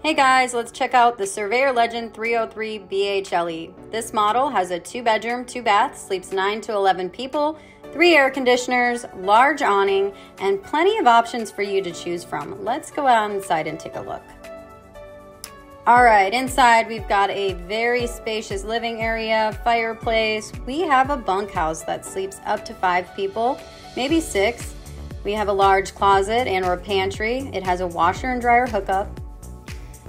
Hey guys, let's check out the Surveyor Legend 303 BHLE. This model has a two bedroom, two bath, sleeps 9 to 11 people, three air conditioners, large awning, and plenty of options for you to choose from. Let's go out inside and take a look. All right, inside we've got a very spacious living area, fireplace. We have a bunkhouse that sleeps up to five people, maybe six. We have a large closet and or pantry. It has a washer and dryer hookup.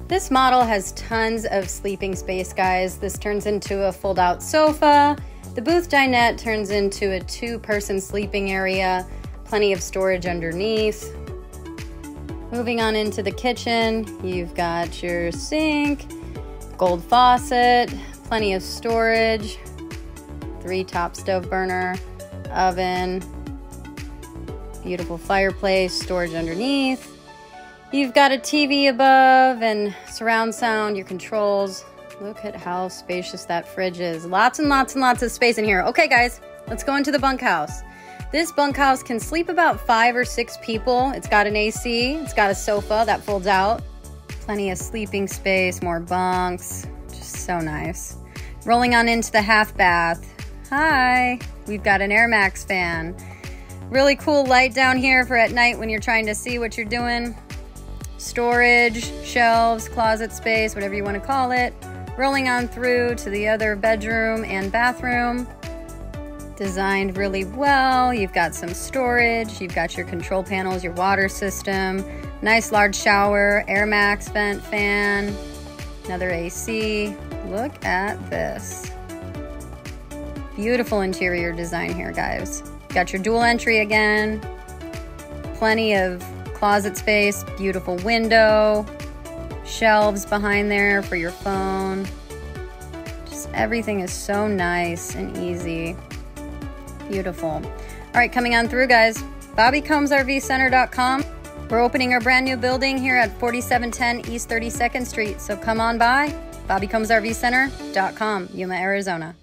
This model has tons of sleeping space, guys. This turns into a fold-out sofa. The booth dinette turns into a two-person sleeping area. Plenty of storage underneath. Moving on into the kitchen, you've got your sink, gold faucet, plenty of storage, three top stove burner, oven, beautiful fireplace, storage underneath. You've got a TV above and surround sound, your controls. Look at how spacious that fridge is. Lots and lots and lots of space in here. Okay, guys, let's go into the bunkhouse. This bunkhouse can sleep about five or six people. It's got an AC, it's got a sofa that folds out, plenty of sleeping space, more bunks, just so nice. Rolling on into the half bath. Hi, we've got an Air Max fan. Really cool light down here for at night when you're trying to see what you're doing. Storage, shelves, closet space, whatever you want to call it. Rolling on through to the other bedroom and bathroom designed really well. You've got some storage, you've got your control panels, your water system, nice large shower, Air Max vent fan, another AC. Look at this. Beautiful interior design here, guys. Got your dual entry again, plenty of closet space, beautiful window, shelves behind there for your phone. Just everything is so nice and easy. Beautiful. All right, coming on through, guys. BobbyCombsRVCenter.com. We're opening our brand new building here at 4710 East 32nd Street. So come on by. BobbyCombsRVCenter.com, Yuma, Arizona.